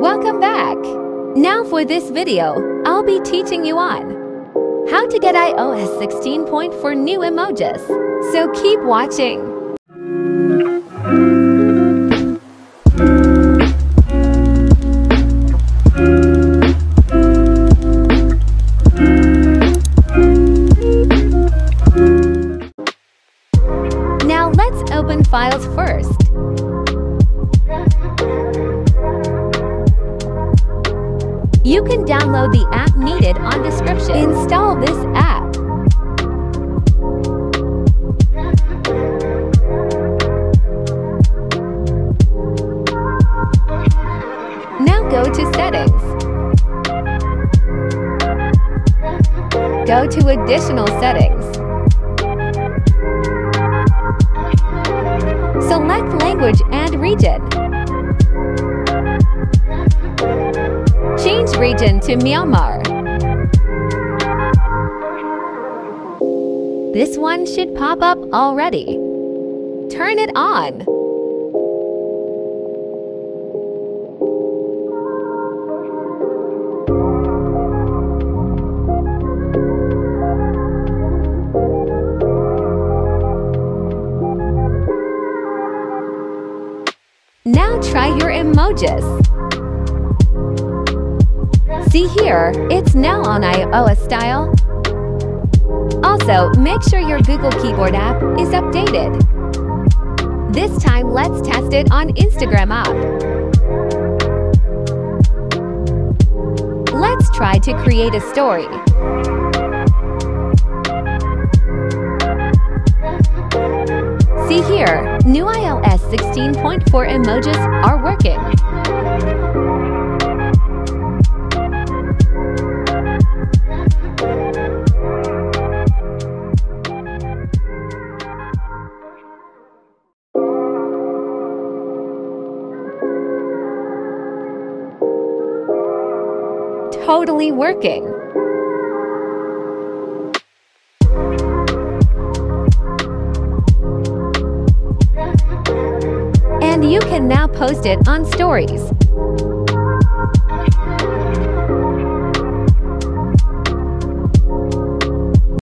Welcome back! Now four this video, I'll be teaching you on how to get iOS 16 point for new emojis. So keep watching! Now let's open files first. You can download the app needed on description. Install this app. Now go to settings. Go to additional settings. Select language and region. Region to Myanmar. This one should pop up already. Turn it on. Now try your emojis. See here, it's now on iOS style. Also, make sure your Google Keyboard app is updated. This time, let's test it on Instagram app. Let's try to create a story. See here, new iOS 16.4 emojis are working. Totally working. And you can now post it on stories.